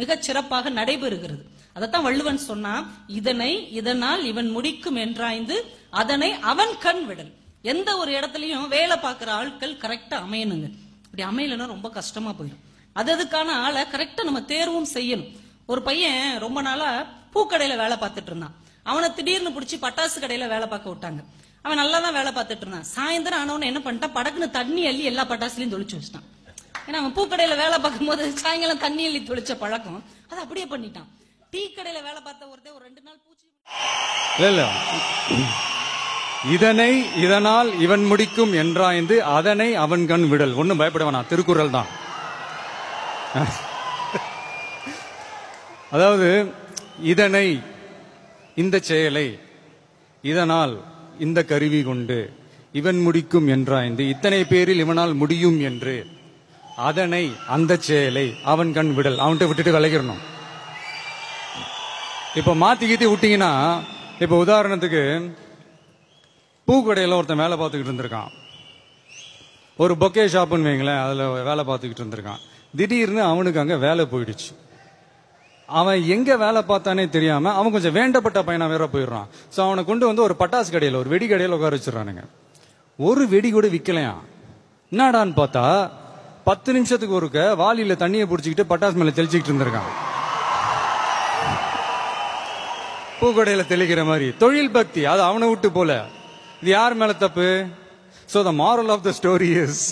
மிகச் சிறப்பாக நடைபெறுகிறது. அதைத்தான் வள்ளுவன் சொன்னா இதனை இதனால் இவன் முடிக்கும் என்றாய்ந்து அதனை அவன் கண் விடல். எந்த ஒரு இடத்துலயும் வேலை பார்க்கிற ஆட்கள் கரெக்டா அமையணுங்க. இப்படி அமையலைன்னா ரொம்ப கஷ்டமா போயிடும். அது அதுக்கான ஆளை கரெக்டா நம்ம தேர்வும் செய்யணும். ஒரு பையன் ரொம்ப நாளா பூக்கடையில வேலை பார்த்துட்டு இருந்தான். அவனை திடீர்னு பிடிச்சி பட்டாசு கடையில வேலை பார்க்க விட்டாங்க. அவன் நல்லா தான் வேலை பார்த்துட்டு இருந்தான். சாயந்தரம் ஆனவன என்ன பண்ணிட்டான்? படக்குன்னு தண்ணி அள்ளி எல்லா பட்டாசுலையும் தொளிச்சு வச்சிட்டான். ஏன்னா அவன் பூக்கடையில வேலை பார்க்கும்போது சாயங்காலம் தண்ணி அள்ளி தொளிச்ச பழக்கம். அதை அப்படியே பண்ணிட்டான். டீ கடையில வேலை பார்த்த ஒருத்தர் ஒரு ரெண்டு நாள் பூச்சி இல்ல இல்ல. இதனை இதனால் இவன் முடிக்கும் என்றாய்ந்து அதனை அவன் கண் விடல். ஒன்னும் பயப்பட வேணாம். திருக்குறள் தான். அதாவது இதனை இந்த செயலை இதனால் இந்த கருவி கொண்டு இவன் முடிக்கும் என்றாய்ந்து இத்தனை பேரில் இவனால் முடியும் என்று அதனை அந்த செயலை அவன் கண் விடல். அவன்கிட்ட விட்டுட்டு விளையிடணும் இப்ப மாத்தி கீத்தி விட்டீங்கன்னா இப்ப உதாரணத்துக்கு பூக்கடையில ஒருத்தன் வேலை பார்த்துக்கிட்டு இருந்திருக்கான். ஒரு பொக்கே ஷாப்புன்னு வைங்களேன் அதுல வேலை பார்த்துக்கிட்டு இருந்திருக்கான். திடீர்னு அவனுக்கு அங்க வேலை போயிடுச்சு. அவன் எங்க வேலை பார்த்தானே தெரியாம அவன் கொஞ்சம் வேண்டப்பட்ட பையனா வேற போயிடுறான். சோ அவனை கொண்டு வந்து ஒரு பட்டாசு கடையில ஒரு வெடி கடையில உட்கார வச்சிடறானுங்க. ஒரு வெடி கூட விக்கலையாம். என்னடான்னு பார்த்தா பத்து நிமிஷத்துக்கு ஒருக்க வாளியில தண்ணியை பிடிச்சிக்கிட்டு பட்டாசு மேல தெளிச்சுக்கிட்டு இருந்திருக்கான் பூக்கடையில தெளிக்கிற மாதிரி. தொழில் பக்தி அது அவனை விட்டு போல. இது யார் மேல தப்பு? So the moral of the story is